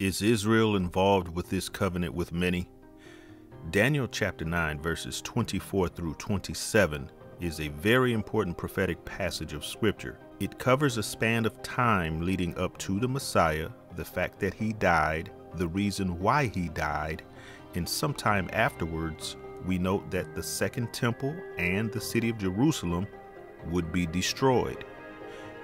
Is Israel involved with this covenant with many? Daniel chapter 9, verses 24 through 27 is a very important prophetic passage of Scripture. It covers a span of time leading up to the Messiah, the fact that he died, the reason why he died, and sometime afterwards, we note that the Second Temple and the city of Jerusalem would be destroyed.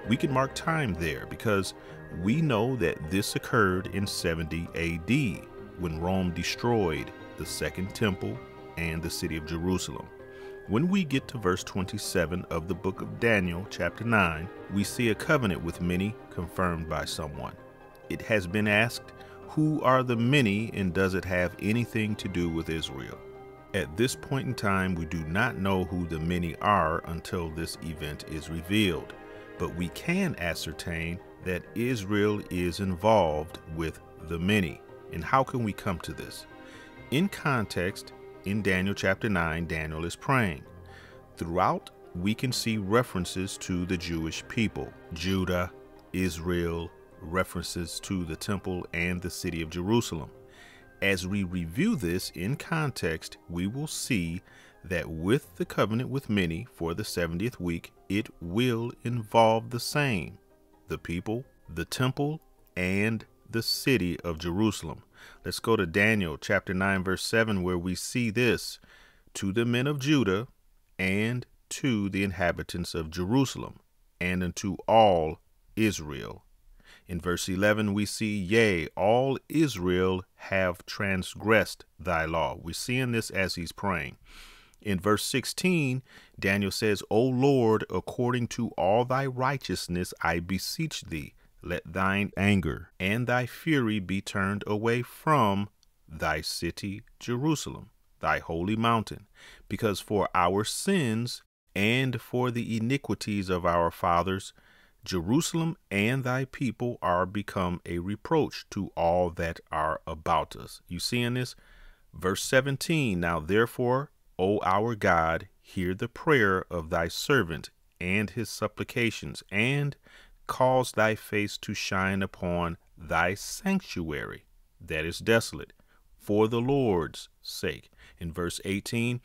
We can mark time there because we know that this occurred in 70 AD when Rome destroyed the Second Temple and the city of Jerusalem. When we get to verse 27 of the book of Daniel, chapter 9, we see a covenant with many confirmed by someone. It has been asked, Who are the many, and does it have anything to do with Israel? At this point in time, we do not know who the many are until this event is revealed, but we can ascertain that Israel is involved with the many. And how can we come to this? In context, in Daniel chapter 9, Daniel is praying. Throughout, we can see references to the Jewish people, Judah, Israel, references to the temple and the city of Jerusalem. As we review this in context, we will see that with the covenant with many for the 70th week, it will involve the same the people, the temple, and the city of Jerusalem. Let's go to Daniel chapter 9, verse 7, where we see this to the men of Judah and to the inhabitants of Jerusalem and unto all Israel. In verse 11, we see, Yea, all Israel have transgressed thy law. We're seeing this as he's praying. In verse 16, Daniel says, O Lord, according to all thy righteousness, I beseech thee, let thine anger and thy fury be turned away from thy city, Jerusalem, thy holy mountain, because for our sins and for the iniquities of our fathers, Jerusalem and thy people are become a reproach to all that are about us. You seeing this? Verse 17 Now therefore, O our God, hear the prayer of thy servant and his supplications, and cause thy face to shine upon thy sanctuary that is desolate, for the Lord's sake. In verse 18,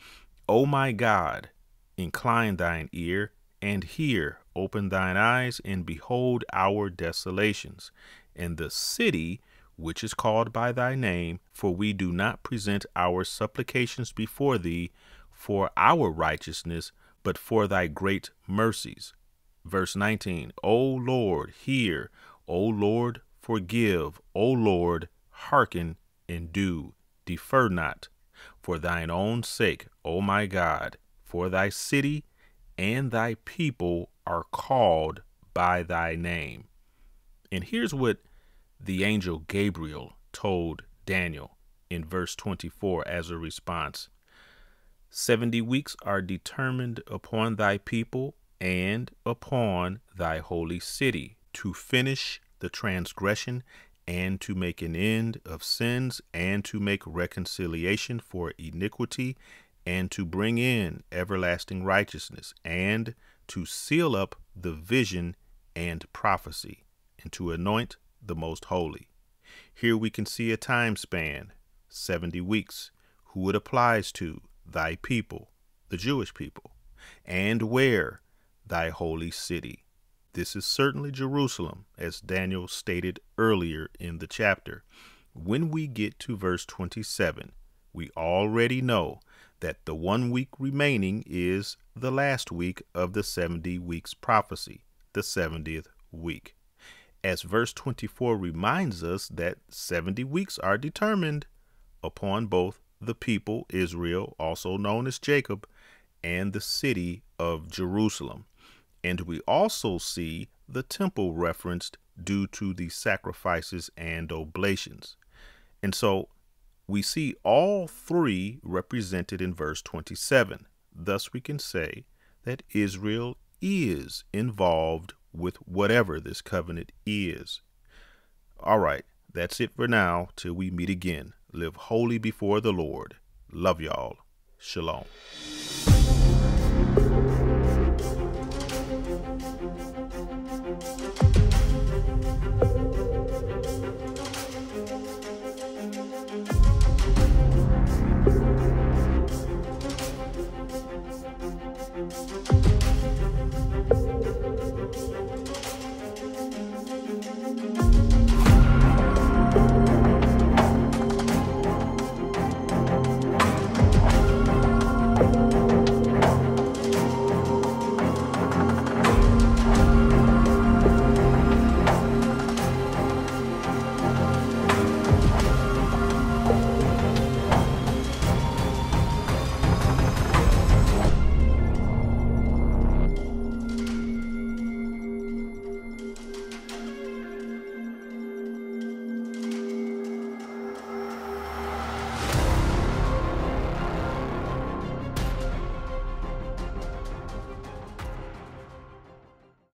O my God, incline thine ear and hear, open thine eyes and behold our desolations, and the city which is called by thy name, for we do not present our supplications before thee for our righteousness, but for thy great mercies. Verse 19 O Lord, hear, O Lord, forgive, O Lord, hearken and do, defer not, for thine own sake, O my God, for thy city and thy people are called by thy name. And here's what the angel Gabriel told Daniel in verse 24 as a response 70 weeks are determined upon thy people and upon thy holy city to finish the transgression and to make an end of sins and to make reconciliation for iniquity and to bring in everlasting righteousness and to seal up the vision and prophecy and to anoint the most holy. Here we can see a time span, 70 weeks, who it applies to, thy people, the Jewish people, and where thy holy city. This is certainly Jerusalem, as Daniel stated earlier in the chapter. When we get to verse 27, we already know that the one week remaining is the last week of the 70 weeks prophecy, the 70th week as verse 24 reminds us that 70 weeks are determined upon both the people, Israel, also known as Jacob, and the city of Jerusalem. And we also see the temple referenced due to the sacrifices and oblations. And so we see all three represented in verse 27. Thus we can say that Israel is involved with whatever this covenant is. All right, that's it for now. Till we meet again. Live holy before the Lord. Love y'all. Shalom.